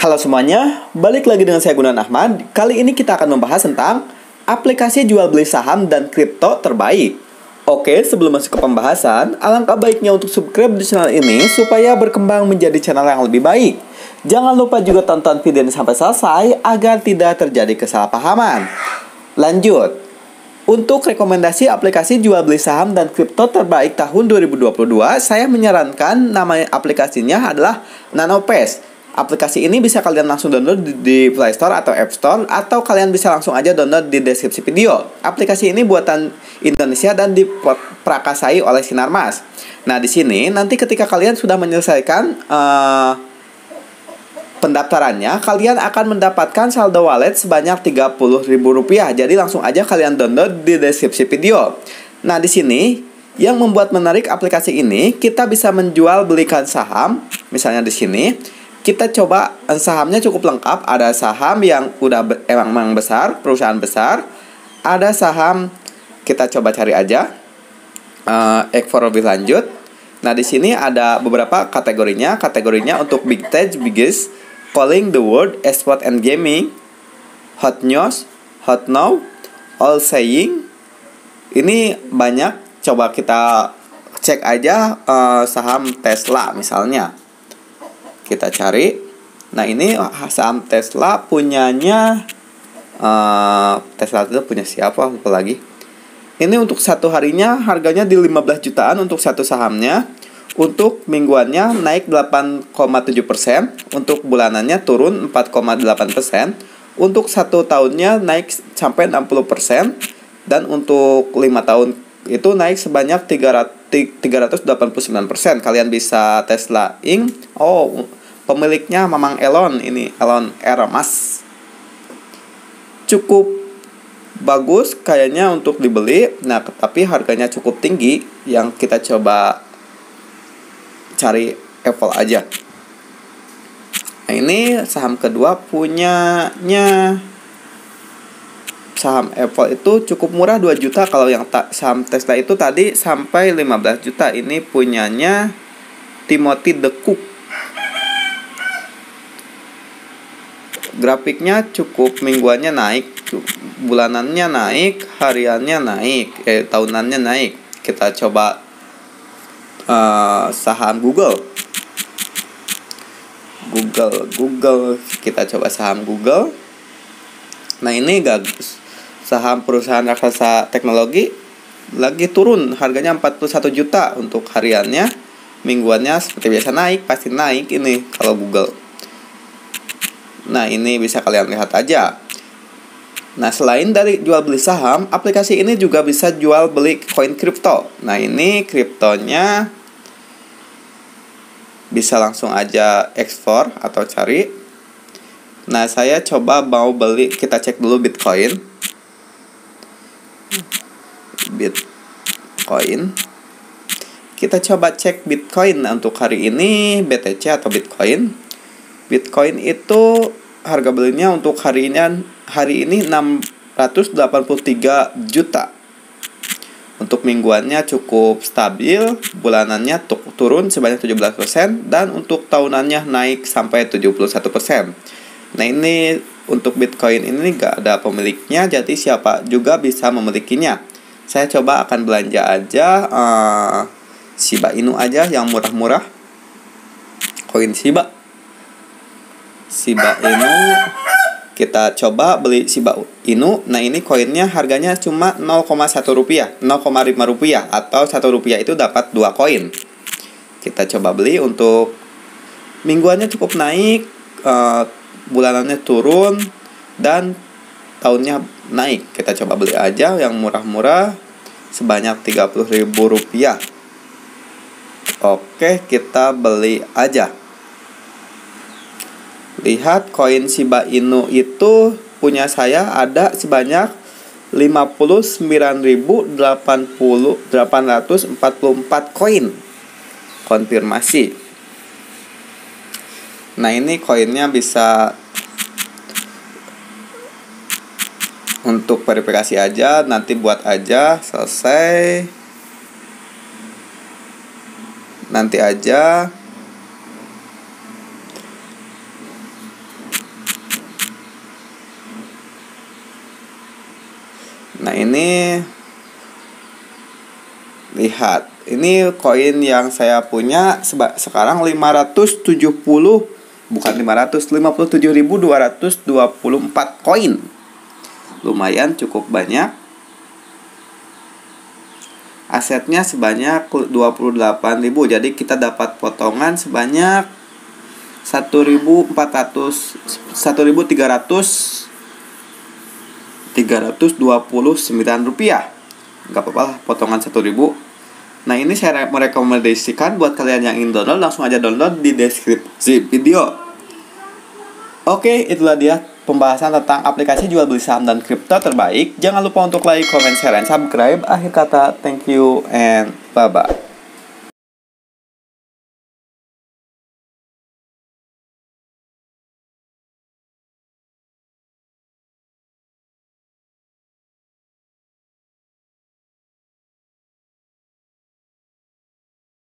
Halo semuanya, balik lagi dengan saya Gunan Ahmad. Kali ini kita akan membahas tentang aplikasi jual beli saham dan kripto terbaik. Oke, sebelum masuk ke pembahasan, alangkah baiknya untuk subscribe di channel ini supaya berkembang menjadi channel yang lebih baik. Jangan lupa juga tonton video ini sampai selesai agar tidak terjadi kesalahpahaman. Lanjut, untuk rekomendasi aplikasi jual beli saham dan kripto terbaik tahun 2022, saya menyarankan nama aplikasinya adalah NanoPace. Aplikasi ini bisa kalian langsung download di, di Play Store atau App Store atau kalian bisa langsung aja download di deskripsi video. Aplikasi ini buatan Indonesia dan diprakasai oleh Sinarmas. Nah, di sini nanti ketika kalian sudah menyelesaikan uh, pendaftarannya, kalian akan mendapatkan saldo wallet sebanyak Rp30.000. Jadi langsung aja kalian download di deskripsi video. Nah, di sini yang membuat menarik aplikasi ini, kita bisa menjual belikan saham, misalnya di sini kita coba eh, sahamnya cukup lengkap. Ada saham yang udah emang, emang besar, perusahaan besar. Ada saham kita coba cari aja. Uh, for lebih lanjut. Nah, di sini ada beberapa kategorinya. Kategorinya untuk Big Tech, Biggest, Calling the World, Export and Gaming, Hot News, Hot Now, All Saying. Ini banyak. Coba kita cek aja uh, saham Tesla misalnya. Kita cari. Nah ini saham Tesla punyanya uh, Tesla itu punya siapa? Lupa lagi. Ini untuk satu harinya harganya di 15 jutaan untuk satu sahamnya untuk mingguannya naik 8,7%, untuk bulanannya turun 4,8%, untuk satu tahunnya naik sampai 60%, dan untuk lima tahun itu naik sebanyak 300, 389%. Kalian bisa Tesla Inc. Oh, pemiliknya Mamang Elon ini Elon Mas cukup bagus kayaknya untuk dibeli nah tapi harganya cukup tinggi yang kita coba cari Apple aja. Nah ini saham kedua punyanya. Saham Apple itu cukup murah 2 juta. Kalau yang tak saham Tesla itu tadi sampai 15 juta. Ini punyanya Timothy The Cook grafiknya cukup mingguannya naik bulanannya naik hariannya naik eh tahunannya naik. Kita coba uh, saham Google. Google Google. Kita coba saham Google. Nah ini bagus saham perusahaan raksasa teknologi lagi turun. Harganya 41 juta untuk hariannya. Mingguannya seperti biasa naik pasti naik ini kalau Google. Nah, ini bisa kalian lihat aja. Nah, selain dari jual beli saham, aplikasi ini juga bisa jual beli koin kripto. Nah, ini kriptonya bisa langsung aja ekspor atau cari. Nah, saya coba mau beli, kita cek dulu Bitcoin. Bitcoin. Kita coba cek Bitcoin untuk hari ini BTC atau Bitcoin. Bitcoin itu harga belinya untuk hari ini hari ini 683 juta. Untuk mingguannya cukup stabil, bulanannya turun sebanyak 17% dan untuk tahunannya naik sampai 71%. Nah, ini untuk Bitcoin ini gak ada pemiliknya, jadi siapa juga bisa memilikinya. Saya coba akan belanja aja uh, Shiba Inu aja yang murah-murah. Koin Shiba Shiba Inu kita coba beli Shiba Inu. Nah ini koinnya harganya cuma 0,1 rupiah 0,5 rupiah atau 1 rupiah itu dapat dua koin. Kita coba beli untuk mingguannya cukup naik uh, bulanannya turun dan tahunnya naik. Kita coba beli aja yang murah-murah sebanyak 30 ribu rupiah. Oke kita beli aja Lihat koin Shiba Inu itu punya saya ada sebanyak 59.844 koin. Konfirmasi. Nah, ini koinnya bisa untuk verifikasi aja, nanti buat aja selesai. nanti aja Nah ini Lihat. Ini koin yang saya punya Sekarang 570 Bukan 500 57.224 koin. Lumayan cukup banyak. Asetnya sebanyak 28.000 Jadi kita dapat potongan sebanyak 1.400 1.300 329 rupiah. Nggak apa-apa lah potongan 1000 nah ini saya merekomendasikan buat kalian yang ingin download langsung aja download di deskripsi video. Oke itulah dia pembahasan tentang aplikasi jual beli saham dan kripto terbaik. Jangan lupa untuk like, comment, share, dan subscribe. Akhir kata thank you and bye bye